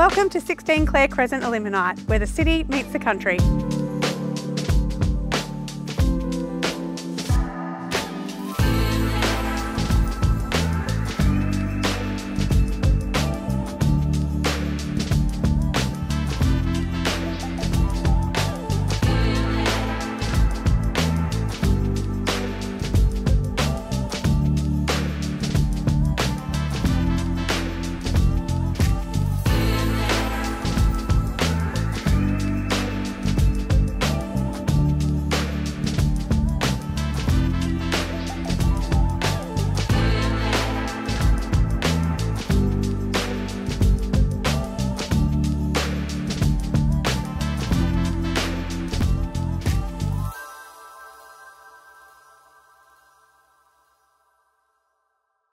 Welcome to 16 Clare Crescent Illuminite, where the city meets the country.